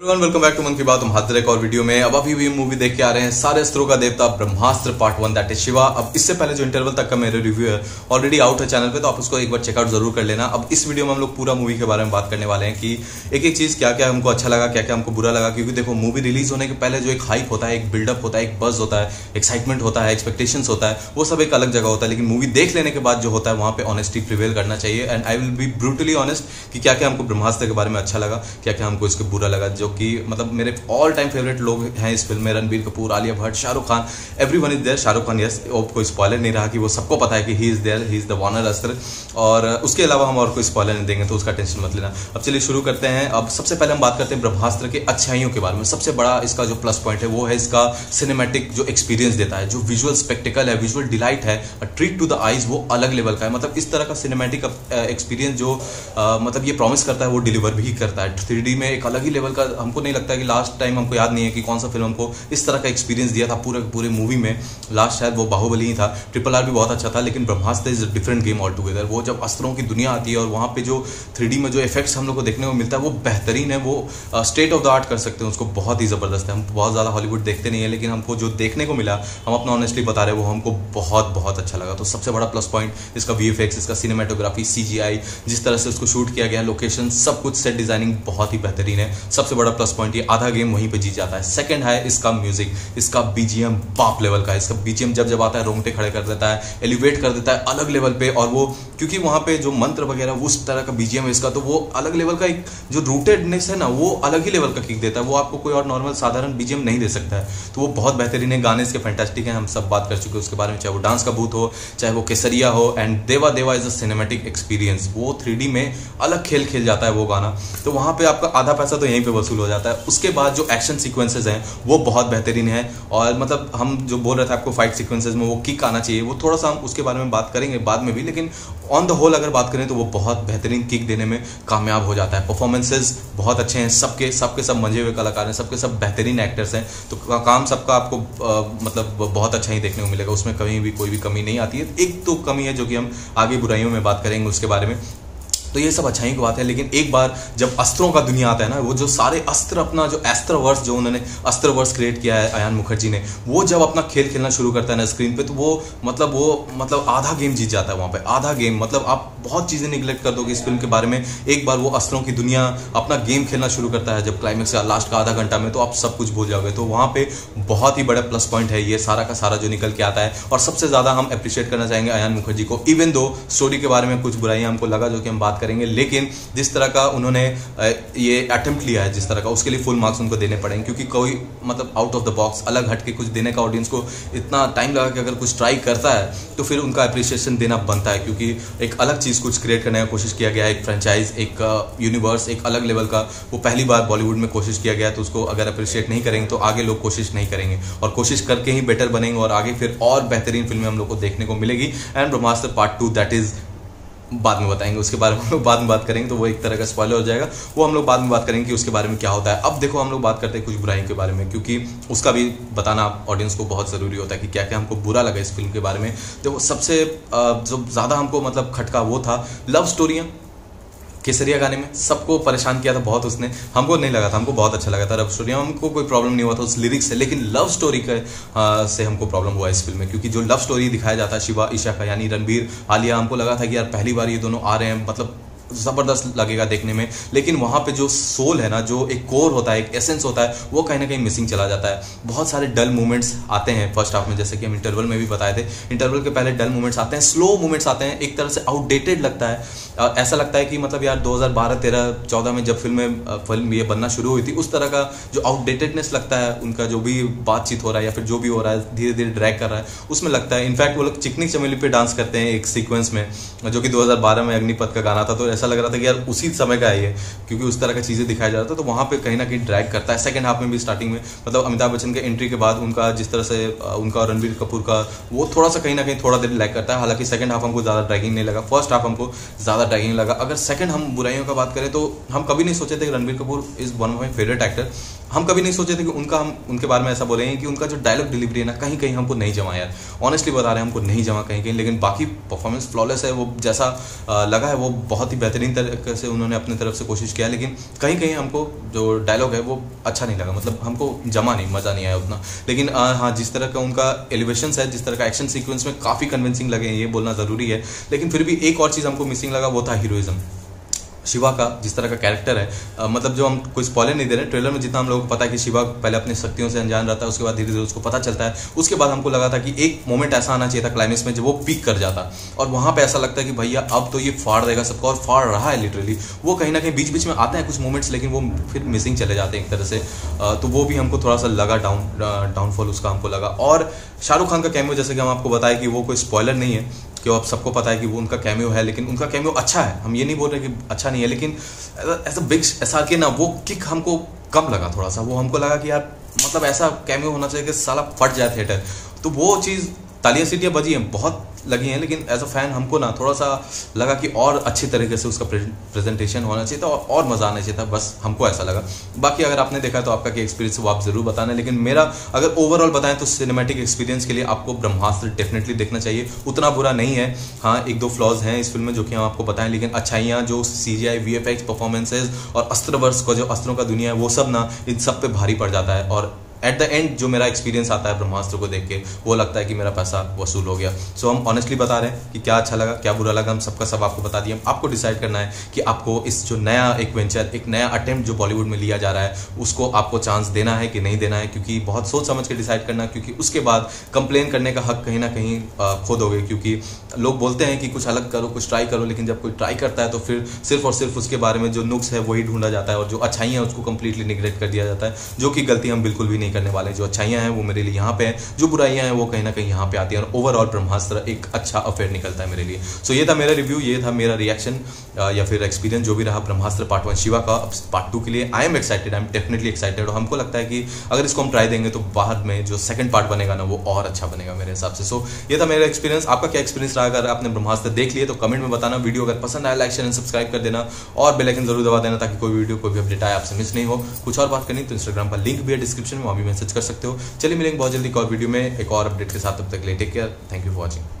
Welcome back to मन की बात हम हाजिर एक और वीडियो में अब अभी भी मूवी देख के आ रहे हैं। सारे अस्त्रों का देवता Brahmastra part one that is Shiva अब इससे पहले जो इंटरवल तक का मेरा रिव्यू है ऑलरेडी आउट है चैनल पे तो आप उसको एक बार चेकआउट ज़रूर कर लेना। अब इस वीडियो में हम लोग पूरा मूवी के बारे में बात करने वाले हैं कि एक एक चीज़ क्या क्या हमको अच्छा लगा क्या क्या हमको बुरा लगा, क्योंकि देखो मूवी रिलीज़ होने के पहले जो एक हाइप होता है, एक बिल्डअप होता है, एक बज होता है एक्साइटमेंट होता है एक्सपेक्टेशन होता है, वो सब एक अलग जगह होता है। लेकिन मूवी देख लेने के बाद जो होता है, वहाँ पर ऑनेस्टी प्रिवेल करना चाहिए। And I will be brutally honest कि क्या क्या हमको ब्रह्मास्त्र के बारे में अच्छा लगा क्या क्या हमको इसके बुरा लगा, जो कि मतलब मेरे ऑल टाइम फेवरेट लोग हैं इस फ़िल्म में, Ranbir Kapoor, Alia Bhatt, Shahrukh Khan everyone is there Shahrukh Khan yes कोई स्पॉयलर नहीं रहा कि वो सबको पता है कि he is there he is the Warner अस्त्र और उसके अलावा हम और कोई स्पॉयलर नहीं देंगे तो उसका टेंशन मत लेना। अब चलिए शुरू करते हैं। अब सबसे पहले हम बात करते हैं ब्रह्मास्त्र के अच्छाइयों के बारे में। सबसे बड़ा इसका जो प्लस पॉइंट है, वो है इसका सिनेमेटिक जो एक्सपीरियंस देता है, जो विजुअल स्पेक्टिकल है विजुअल डिलाइट है ट्रीट टू द आईज वो अलग लेवल का है। मतलब इस तरह का सिनेमेटिक एक्सपीरियंस जो मतलब ये प्रॉमिस करता है, वो डिलीवर भी करता है। थ्री में एक अलग ही लेवल का हमको नहीं लगता कि लास्ट टाइम हमको याद नहीं है कि कौन सा फ़िल्म हमको इस तरह का एक्सपीरियंस दिया था पूरे पूरे मूवी में। लास्ट शायद वो बाहुबली ही था। ट्रिपल आर भी बहुत अच्छा था, लेकिन Brahmastra is different game altogether वो जब अस्त्रों की दुनिया आती है और वहाँ पे जो थ्री में जो इफेक्ट्स हम लोग को देखने को मिलता है, वो बेहतरीन है। वो स्टेट ऑफ़ द आर्ट कर सकते हैं, उसको बहुत ही ज़बरदस्त है। हम बहुत ज़्यादा हॉलीवुड देखते नहीं है, लेकिन हमको जो देखने को मिला, हम अपना ऑनेस्टली बता रहे वो हमको बहुत बहुत अच्छा लगा। तो सबसे बड़ा प्लस पॉइंट इसका वीएफएक्स इसका सिनेमाटोग्राफी सी जिस तरह से उसको शूट किया गया लोकेशन सब कुछ सेट डिज़ाइनिंग बहुत ही बेहतरीन है। सबसे बड़ा प्लस पॉइंट ये आधा गेम वहीं पे जीत जाता है। सेकंड है इसका म्यूज़िक इसका बीजीएम बाप लेवल का है। इसका बीजीएम जब जब आता है, रोंगटे खड़े कर देता है एलिवेट कर देता है अलग लेवल पे और वो, क्योंकि वहाँ पे जो मंत्र वगैरह उस तरह का बीजीएम है इसका तो वो अलग लेवल का एक जो रूटेडनेस है ना, वो अलग ही लेवल का किक देता है। वो आपको कोई और नॉर्मल साधारण बीजीएम नहीं दे सकता है। तो वो बहुत बेहतरीन है, गाने इसके फैंटास्टिक है, हम सब बात कर चुके हैं उसके बारे में, चाहे वो डांस का बूथ हो, चाहे वो केसरिया हो and Deva Deva is a cinematic experience वो थ्री में अलग खेल खेल जाता है वो गाना। तो वहाँ पर आपका आधा पैसा तो यहीं पे वसूल हो जाता है। उसके बाद जो एक्शन सीक्वेंसेज हैं, वो बहुत बेहतरीन है। और मतलब हम जो बोल रहे थे आपको फाइट सीक्वेंसेज में, वो किक आना चाहिए। वो थोड़ा सा हम उसके बारे में बात करेंगे बाद में भी, लेकिन ऑन द होल अगर बात करें तो वो बहुत बेहतरीन किक देने में कामयाब हो जाता है। परफॉर्मेंसेज बहुत अच्छे हैं। सबके सबके सब मंजे हुए कलाकार हैं। सबके सब बेहतरीन एक्टर्स हैं। तो काम सबका आपको मतलब बहुत अच्छा ही देखने को मिलेगा। उसमें कहीं भी कोई भी कमी नहीं आती है। एक तो कमी है जो कि हम आगे बुराइयों में बात करेंगे उसके बारे में। तो ये सब अच्छाई की बात है, लेकिन एक बार जब अस्त्रों का दुनिया आता है ना, वो जो सारे अस्त्र अपना जो अस्त्र वर्ष जो उन्होंने अस्त्र वर्ष क्रिएट किया है अयान मुखर्जी ने, वो जब अपना खेल खेलना शुरू करता है ना स्क्रीन पे तो वो मतलब वो मतलब आधा गेम जीत जाता है वहाँ पे, आधा गेम मतलब आप बहुत चीज़ें निगलेक्ट कर दोगे इस फ़िल्म के बारे में। एक बार वो अस्त्रों की दुनिया अपना गेम खेलना शुरू करता है, जब क्लाइमेक्स का लास्ट का आधा घंटा में तो आप सब कुछ भूल जाओगे। तो वहाँ पे बहुत ही बड़ा प्लस पॉइंट है ये सारा का सारा जो निकल के आता है। और सबसे ज़्यादा हम अप्रिशिएट करना चाहेंगे अयान मुखर्जी को इवन दो स्टोरी के बारे में कुछ बुराइयाँ हमको लगा, जो कि हम बात करेंगे। लेकिन जिस तरह का उन्होंने ये अटेम्प्ट लिया है, जिस तरह का, उसके लिए फुल मार्क्स उनको देने पड़ेंगे। क्योंकि कोई मतलब आउट ऑफ़ द बॉक्स अलग हट के कुछ देने का ऑडियंस को इतना टाइम लगा कि अगर कुछ ट्राई करता है तो फिर उनका अप्रिसिएशन देना बनता है। क्योंकि एक अलग चीज़ कुछ क्रिएट करने का कोशिश किया गया एक फ्रेंचाइज एक यूनिवर्स एक अलग लेवल का। वो पहली बार बॉलीवुड में कोशिश किया गया तो उसको अगर अप्रिशिएट नहीं करेंगे तो आगे लोग कोशिश नहीं करेंगे। और कोशिश करके ही बेटर बनेंगे, और आगे फिर और बेहतरीन फ़िल्में हम लोग को देखने को मिलेगी। And Brahmastra part two that is बाद में बताएँगे, उसके बारे में हम लोग बाद में बात करेंगे तो वो एक तरह का स्पॉइलर हो जाएगा। वो हम लोग बाद में बात करेंगे कि उसके बारे में क्या होता है। अब देखो, हम लोग बात करते हैं कुछ बुराई के बारे में, क्योंकि उसका भी बताना ऑडियंस को बहुत ज़रूरी होता है कि क्या क्या हमको बुरा लगा इस फ़िल्म के बारे में। देखो, सबसे जो ज़्यादा हमको मतलब खटका वो था लव स्टोरियाँ केसरिया गाने में सबको परेशान किया था बहुत उसने। हमको नहीं लगा था, हमको बहुत अच्छा लगा था। लव स्टोरी हमको कोई प्रॉब्लम नहीं हुआ था उस लिरिक्स से, लेकिन लव स्टोरी के से हमको प्रॉब्लम हुआ इस फ़िल्म में। क्योंकि जो लव स्टोरी दिखाया जाता है शिवा, ईशा का, यानी रणबीर, आलिया, हमको लगा था कि यार पहली बार ये दोनों आ रहे हैं। मतलब ज़बरदस्त लगेगा देखने में। लेकिन वहाँ पे जो सोल है ना, जो एक कोर होता है, एक एसेंस होता है, वो कहीं ना कहीं मिसिंग चला जाता है। बहुत सारे डल मूवमेंट्स आते हैं फ़र्स्ट हाफ़ में, जैसे कि हम इंटरवल में भी बताए थे। इंटरवल के पहले डल मूवमेंट्स आते हैं स्लो मूवमेंट्स आते हैं, एक तरह से आउटडेटेड लगता है। ऐसा लगता है कि मतलब यार 2012 13 14 में जब फ़िल्म फ़िल्म ये बनना शुरू हुई थी, उस तरह का जो आउटडेटेडनेस लगता है, उनका जो भी बातचीत हो रहा है या फिर जो भी हो रहा है धीरे धीरे ड्रैग कर रहा है, उसमें लगता है। इनफैक्ट वो लोग चिकनी चमेली पे डांस करते हैं एक सीक्वेंस में, जो कि 2012 में अग्निपथ का गाना था तो ऐसा लग रहा था कि यार उसी समय का है ये, क्योंकि उस तरह का चीज़ें दिखाया जा रहा था तो वहाँ पे कहीं ना कहीं ड्रैग करता है। सेकंड हाफ़ में भी स्टार्टिंग में मतलब अमिताभ बच्चन के एंट्री के बाद उनका जिस तरह से उनका रणबीर कपूर का, वो थोड़ा सा कहीं ना कहीं थोड़ा देर लैग करता है। हालाँकि सेकंड हाफ़ हमको ज़्यादा ड्रैगिंग नहीं लगा फ़र्स्ट हाफ़ हमको ज़्यादा ड्रैगिंग लगा। अगर सेकंड हम बुराइयों का बात करें तो हम कभी नहीं सोचे थे कि Ranbir Kapoor is one of my favourite actor हम कभी नहीं सोचे थे कि उनका हम, उनके बारे में ऐसा बोलेंगे कि उनका जो डायलॉग डिलीवरी है ना, कहीं कहीं हमको नहीं जमा यार। ऑनेस्टली बता रहे हैं, हमको नहीं जमा कहीं कहीं, लेकिन बाकी परफॉर्मेंस फ्लॉलेस है, वो जैसा लगा है, वो बहुत ही बेहतरीन तरीके से उन्होंने अपने तरफ़ से कोशिश किया, लेकिन कहीं कहीं हमको जो डायलॉग है, वो अच्छा नहीं लगा। मतलब हमको जमा नहीं, मज़ा नहीं आया उतना। लेकिन हाँ जिस तरह का उनका एलिवेशन है, जिस तरह का एक्शन सीक्वेंस में काफ़ी कन्विंसिंग लगे ये बोलना ज़रूरी है। लेकिन फिर भी एक और चीज़ हमको मिसिंग लगा, वो था हीरोइज्म शिवा का जिस तरह का कैरेक्टर है आ, मतलब जो हम कोई स्पॉइलर नहीं दे रहे ट्रेलर में जितना हम लोगों को पता है कि शिवा पहले अपनी शक्तियों से अनजान रहता है उसके बाद धीरे धीरे उसको पता चलता है। उसके बाद हमको लगा था कि एक मोमेंट ऐसा आना चाहिए था क्लाइमेक्स में जब वो पीक कर जाता। और वहाँ पर ऐसा लगता है कि भैया अब तो ये फाड़ देगा सबको और फाड़ रहा है लिटरली वो कहीं ना कहीं बीच बीच में आते हैं कुछ मोमेंट्स लेकिन वो फिर मिसिंग चले जाते हैं एक तरह से। तो वो भी हमको थोड़ा सा लगा डाउन डाउनफॉल उसका हमको लगा। और शाहरुख खान का कैमियो जैसे कि हम आपको बताया कि वो कोई स्पॉयलर नहीं है कि आप सबको पता है कि वो उनका कैमियो है, लेकिन उनका कैमियो अच्छा है। हम ये नहीं बोल रहे कि अच्छा नहीं है, लेकिन ऐसा बिग ऐसा कि ना, वो किक हमको कम लगा थोड़ा सा। वो हमको लगा कि यार मतलब ऐसा कैमियो होना चाहिए कि साला फट जाए थिएटर तो वो चीज़ तालियाँ सीटियाँ बजी हैं बहुत लगी हैं लेकिन एज अ फ़ैन हमको ना थोड़ा सा लगा कि और अच्छे तरीके से उसका प्रेजेंटेशन होना चाहिए था और, और मज़ा आना चाहिए था बस हमको ऐसा लगा। बाकी अगर आपने देखा तो आपका क्या एक्सपीरियंस वो आप ज़रूर बताना लेकिन मेरा अगर ओवरऑल बताएँ तो सिनेमेटिक एक्सपीरियंस के लिए आपको ब्रह्मास्त्र डेफिनेटली देखना चाहिए। उतना बुरा नहीं है। हाँ एक दो फ्लॉज हैं इस फ़िल्म में जो कि हम आपको बताएँ लेकिन अच्छाइयाँ जो C G I V F X performances और अस्त्र वर्ष का जो अस्त्रों का दुनिया है वो सब ना इन सब पे भारी पड़ जाता है। और एट द एंड जो मेरा एक्सपीरियंस आता है ब्रह्मास्त्र को देख के वो लगता है कि मेरा पैसा वसूल हो गया। सो so, हम ऑनेस्टली बता रहे हैं कि क्या अच्छा लगा क्या बुरा लगा हम सबका सब आपको बता दिए। हम आपको डिसाइड करना है कि आपको इस जो नया एक वेंचर एक नया अटेम्प्ट जो बॉलीवुड में लिया जा रहा है उसको आपको चांस देना है कि नहीं देना है? क्योंकि बहुत सोच समझ के डिसाइड करना क्योंकि उसके बाद कंप्लेन करने का हक कहीं ना कहीं खो दोगे क्योंकि लोग बोलते हैं कि कुछ अलग करो कुछ ट्राई करो लेकिन जब कोई ट्राई करता है तो फिर सिर्फ़ और सिर्फ़ उसके बारे में जो नुक्स है वही ढूंढा जाता है और जो अच्छाइयाँ उसको कंप्लीटली निगलेक्ट कर दिया जाता है जो कि गलती हम बिल्कुल भी नहीं करने वाले जो अच्छाइयाँ हैं, वो मेरे लिए यहाँ पे हैं, जो बुराइयाँ हैं, वो कहीं ना कहीं यहाँ पे आती हैं और ओवरऑल ब्रह्मास्त्र एक अच्छा अफेयर निकलता है मेरे लिए। सो ये था मेरा रिव्यू ये था मेरा रिएक्शन या फिर एक्सपीरियंस जो भी रहा ब्रह्मास्त्र पार्ट वन शिवा का पार्ट टू के लिए I am excited I am definitely excited और हमको लगता है कि अगर इसको हम ट्राई देंगे तो बाद में जो सेकंड पार्ट बनेगा ना, वो और अच्छा बनेगा मेरे हिसाब से। सो ये था मेरा एक्सपीरियंस आपका क्या एक्सपीरियंस रहा? अगर आपने ब्रह्मास्त्र देख लिए तो कमेंट में बताना। वीडियो अगर पसंद आया लाइक शेयर सब्सक्राइब कर देना और बेलाइकन ज़रूर दबा देना ताकि कोई वीडियो कोई भी अपडेट आए, आपसे मिस नहीं हो। कुछ और बात करनी तो इंस्टाग्राम पर लिंक भी है डिस्क्रिप्शन में भी मैसेज कर सकते हो। चलिए मिलेंगे बहुत जल्दी एक और वीडियो में, एक और अपडेट के साथ। तब तक ले take care thank you for watching